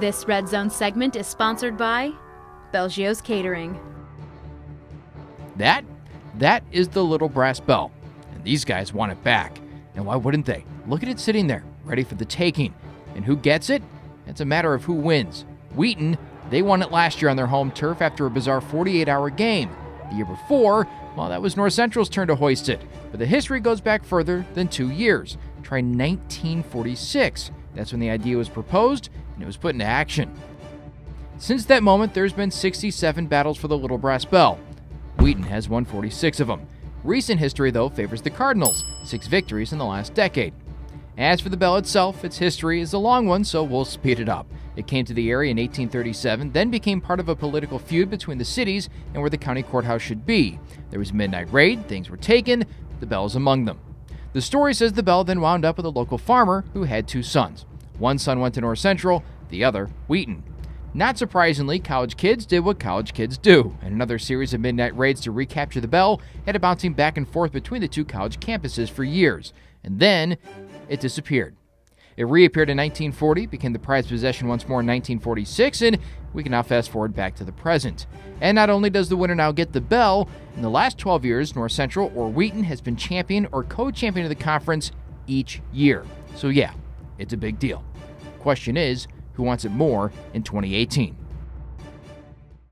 This Red Zone segment is sponsored by Belgio's Catering. That, that is the little brass bell. And these guys want it back. And why wouldn't they? Look at it sitting there, ready for the taking. And who gets it? It's a matter of who wins. Wheaton, they won it last year on their home turf after a bizarre 48 hour game. The year before, well, that was North Central's turn to hoist it. But the history goes back further than two years. Try 1946. That's when the idea was proposed and it was put into action. Since that moment, there's been 67 battles for the Little Brass Bell. Wheaton has won 46 of them. Recent history, though, favors the Cardinals, six victories in the last decade. As for the bell itself, its history is a long one, so we'll speed it up. It came to the area in 1837, then became part of a political feud between the cities and where the county courthouse should be. There was a midnight raid, things were taken, the bell is among them. The story says the bell then wound up with a local farmer who had two sons. One son went to North Central, the other, Wheaton. Not surprisingly, college kids did what college kids do, and another series of midnight raids to recapture the bell had it bouncing back and forth between the two college campuses for years, and then it disappeared. It reappeared in 1940, became the prized possession once more in 1946, and we can now fast forward back to the present. And not only does the winner now get the bell, in the last 12 years, North Central or Wheaton has been champion or co champion of the conference each year. So, yeah, it's a big deal. Question is, who wants it more in 2018?